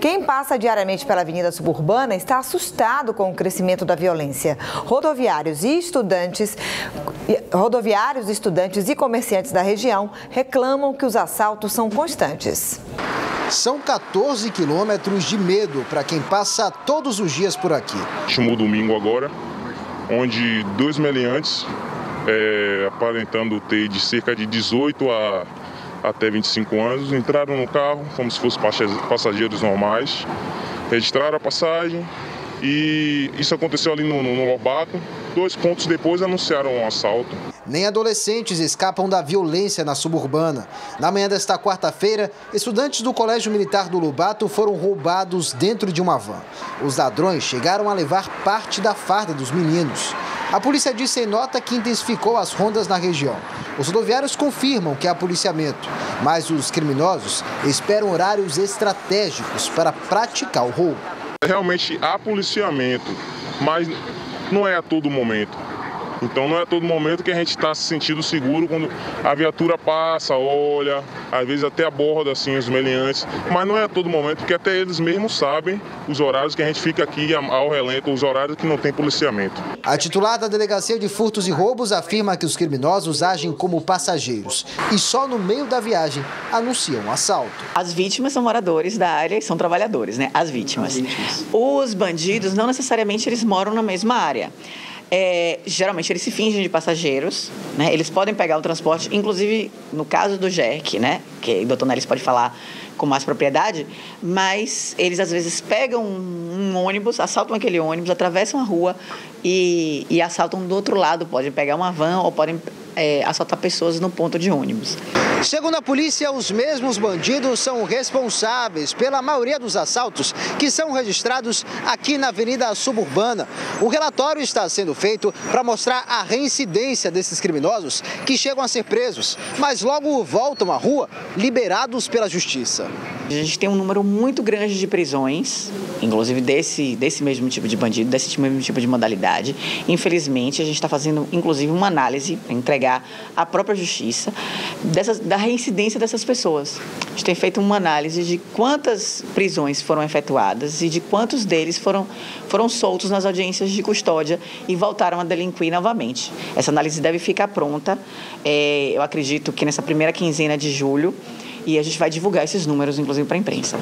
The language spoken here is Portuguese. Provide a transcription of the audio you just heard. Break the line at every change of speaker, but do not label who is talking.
Quem passa diariamente pela Avenida Suburbana está assustado com o crescimento da violência. Rodoviários e estudantes, rodoviários, estudantes e comerciantes da região reclamam que os assaltos são constantes.
São 14 quilômetros de medo para quem passa todos os dias por aqui.
Chamou domingo agora, onde dois meliantes, é, aparentando ter de cerca de 18 a até 25 anos, entraram no carro como se fossem passageiros normais, registraram a passagem e isso aconteceu ali no, no, no Lobato. Dois pontos depois anunciaram um assalto.
Nem adolescentes escapam da violência na suburbana. Na manhã desta quarta-feira, estudantes do Colégio Militar do Lobato foram roubados dentro de uma van. Os ladrões chegaram a levar parte da farda dos meninos. A polícia disse em nota que intensificou as rondas na região. Os rodoviários confirmam que há policiamento, mas os criminosos esperam horários estratégicos para praticar o roubo.
Realmente há policiamento, mas não é a todo momento. Então não é todo momento que a gente está se sentindo seguro quando a viatura passa, olha, às vezes até aborda assim os meliantes, mas não é todo momento, porque até eles mesmos sabem os horários que a gente fica aqui ao relento, os horários que não tem policiamento.
A titular da Delegacia de Furtos e Roubos afirma que os criminosos agem como passageiros e só no meio da viagem anunciam o assalto.
As vítimas são moradores da área e são trabalhadores, né? As vítimas. As vítimas. Os bandidos não necessariamente eles moram na mesma área. É, geralmente eles se fingem de passageiros, né? Eles podem pegar o transporte, inclusive no caso do JERC, né? Que o doutor Nelis pode falar com mais propriedade, mas eles às vezes pegam um ônibus, assaltam aquele ônibus, atravessam a rua e, e assaltam do outro lado. Podem pegar uma van ou podem é, assaltar pessoas no ponto de ônibus.
Segundo a polícia, os mesmos bandidos são responsáveis pela maioria dos assaltos que são registrados aqui na Avenida Suburbana. O relatório está sendo feito para mostrar a reincidência desses criminosos que chegam a ser presos, mas logo voltam à rua liberados pela justiça.
A gente tem um número muito grande de prisões, inclusive desse, desse mesmo tipo de bandido, desse mesmo tipo de modalidade. Infelizmente, a gente está fazendo, inclusive, uma análise para entregar à própria justiça dessas, da reincidência dessas pessoas. A gente tem feito uma análise de quantas prisões foram efetuadas e de quantos deles foram, foram soltos nas audiências de custódia e voltaram a delinquir novamente. Essa análise deve ficar pronta, é, eu acredito que nessa primeira quinzena de julho, e a gente vai divulgar esses números, inclusive, para a imprensa.